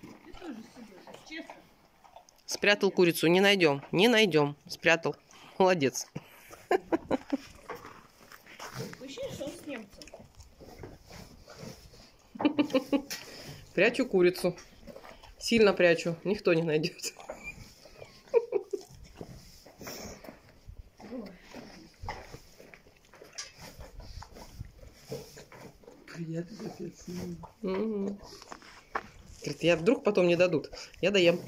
Ты тоже себе, честно. Спрятал курицу. Не найдем. Не найдем. Спрятал. Молодец. С немцем. Прячу курицу. Сильно прячу. Никто не найдет. Приятно капец. Мгм. Говорит, я вдруг потом не дадут. Я доем.